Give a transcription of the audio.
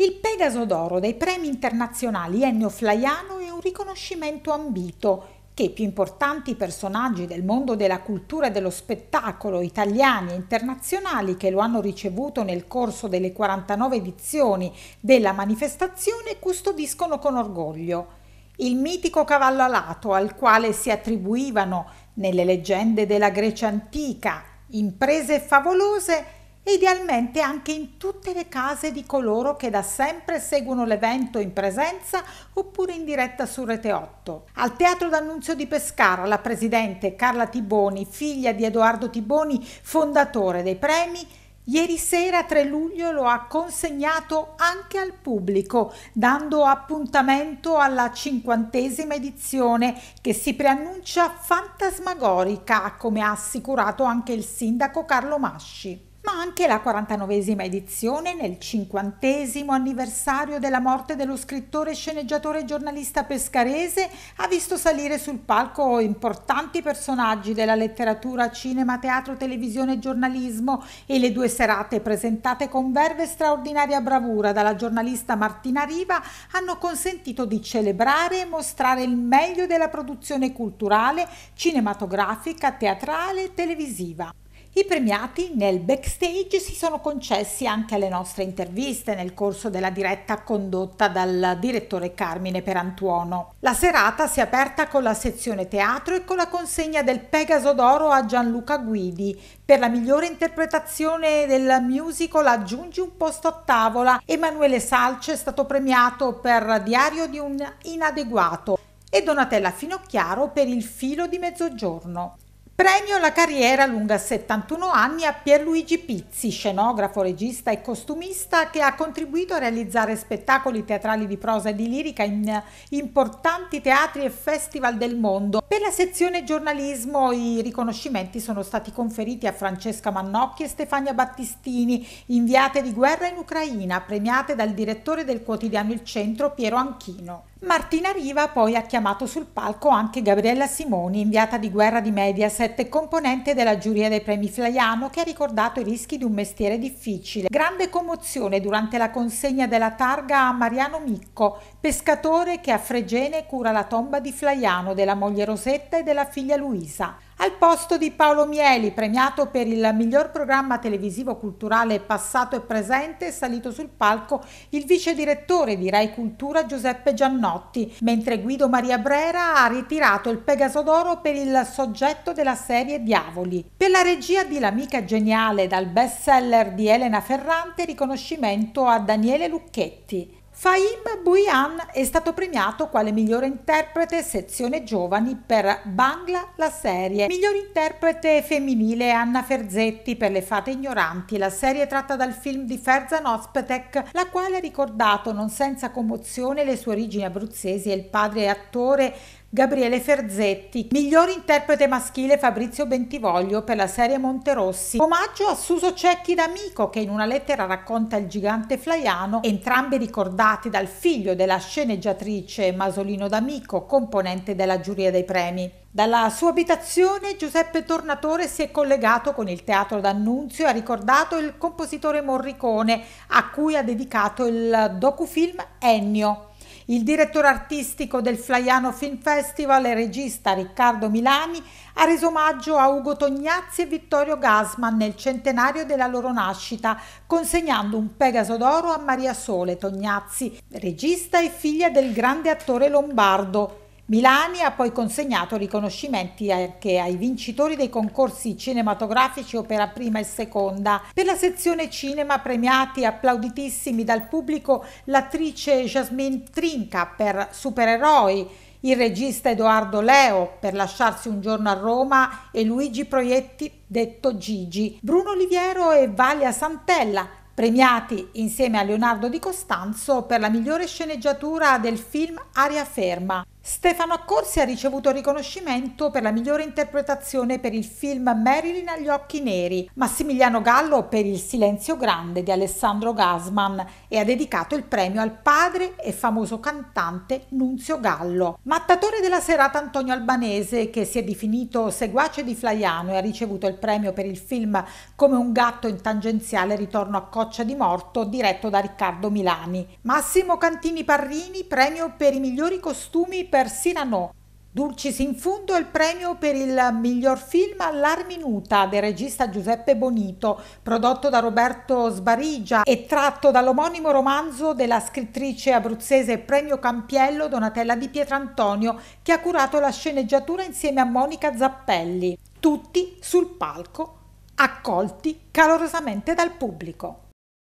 Il Pegaso d'Oro dei premi internazionali Ennio Flaiano è un riconoscimento ambito che i più importanti personaggi del mondo della cultura e dello spettacolo italiani e internazionali che lo hanno ricevuto nel corso delle 49 edizioni della manifestazione custodiscono con orgoglio. Il mitico cavallo alato al quale si attribuivano nelle leggende della Grecia antica imprese favolose e idealmente anche in tutte le case di coloro che da sempre seguono l'evento in presenza oppure in diretta su Rete 8. Al Teatro d'Annunzio di Pescara la presidente Carla Tiboni, figlia di Edoardo Tiboni, fondatore dei premi, Ieri sera 3 luglio lo ha consegnato anche al pubblico, dando appuntamento alla cinquantesima edizione che si preannuncia fantasmagorica, come ha assicurato anche il sindaco Carlo Masci ma anche la 49esima edizione nel cinquantesimo anniversario della morte dello scrittore, sceneggiatore e giornalista pescarese ha visto salire sul palco importanti personaggi della letteratura, cinema, teatro, televisione e giornalismo e le due serate presentate con verve straordinaria bravura dalla giornalista Martina Riva hanno consentito di celebrare e mostrare il meglio della produzione culturale, cinematografica, teatrale e televisiva. I premiati nel backstage si sono concessi anche alle nostre interviste nel corso della diretta condotta dal direttore Carmine Perantuono. La serata si è aperta con la sezione teatro e con la consegna del Pegaso d'Oro a Gianluca Guidi. Per la migliore interpretazione del musical aggiungi un posto a tavola. Emanuele Salce è stato premiato per Diario di un inadeguato e Donatella Finocchiaro per Il filo di mezzogiorno. Premio alla carriera lunga 71 anni a Pierluigi Pizzi, scenografo, regista e costumista che ha contribuito a realizzare spettacoli teatrali di prosa e di lirica in importanti teatri e festival del mondo. Per la sezione giornalismo i riconoscimenti sono stati conferiti a Francesca Mannocchi e Stefania Battistini, inviate di guerra in Ucraina, premiate dal direttore del quotidiano Il Centro Piero Anchino. Martina Riva poi ha chiamato sul palco anche Gabriella Simoni, inviata di guerra di Mediaset e componente della giuria dei premi Flaiano, che ha ricordato i rischi di un mestiere difficile. Grande commozione durante la consegna della targa a Mariano Micco, pescatore che a Fregene cura la tomba di Flaiano, della moglie Rosetta e della figlia Luisa. Al posto di Paolo Mieli, premiato per il miglior programma televisivo culturale passato e presente, è salito sul palco il vice direttore di Rai Cultura Giuseppe Giannotti, mentre Guido Maria Brera ha ritirato il Pegaso d'Oro per il soggetto della serie Diavoli. Per la regia di L'amica geniale dal bestseller di Elena Ferrante, riconoscimento a Daniele Lucchetti. Fahim Bouyan è stato premiato quale migliore interprete sezione giovani per Bangla la serie. Miglior interprete femminile Anna Ferzetti per Le fate ignoranti, la serie tratta dal film di Ferzan Ozpetek, la quale ha ricordato non senza commozione le sue origini abruzzesi e il padre attore Gabriele Ferzetti, miglior interprete maschile Fabrizio Bentivoglio per la serie Monterossi. Omaggio a Suso Cecchi d'Amico che in una lettera racconta il gigante flaiano, entrambi ricordati dal figlio della sceneggiatrice Masolino D'Amico, componente della giuria dei premi. Dalla sua abitazione Giuseppe Tornatore si è collegato con il Teatro d'Annunzio e ha ricordato il compositore Morricone a cui ha dedicato il docufilm Ennio. Il direttore artistico del Flaiano Film Festival e regista Riccardo Milani ha reso omaggio a Ugo Tognazzi e Vittorio Gasman nel centenario della loro nascita, consegnando un Pegaso d'oro a Maria Sole Tognazzi, regista e figlia del grande attore lombardo. Milani ha poi consegnato riconoscimenti anche ai vincitori dei concorsi cinematografici opera prima e seconda. Per la sezione cinema premiati applauditissimi dal pubblico l'attrice Jasmine Trinca per Supereroi, il regista Edoardo Leo per Lasciarsi un giorno a Roma e Luigi Proietti detto Gigi, Bruno Oliviero e Valia Santella premiati insieme a Leonardo Di Costanzo per la migliore sceneggiatura del film Aria Ferma. Stefano Accorsi ha ricevuto riconoscimento per la migliore interpretazione per il film Marilyn agli occhi neri, Massimiliano Gallo per Il silenzio grande di Alessandro Gasman e ha dedicato il premio al padre e famoso cantante Nunzio Gallo. Mattatore della serata Antonio Albanese, che si è definito seguace di Flaiano e ha ricevuto il premio per il film Come un gatto in tangenziale ritorno a Coccia di Morto, diretto da Riccardo Milani. Massimo Cantini Parrini, premio per i migliori costumi per Cyrano. Dulcis in Fundo il premio per il miglior film L'Arminuta del regista Giuseppe Bonito, prodotto da Roberto Sbarigia e tratto dall'omonimo romanzo della scrittrice abruzzese Premio Campiello Donatella di Pietrantonio, che ha curato la sceneggiatura insieme a Monica Zappelli. Tutti sul palco, accolti calorosamente dal pubblico.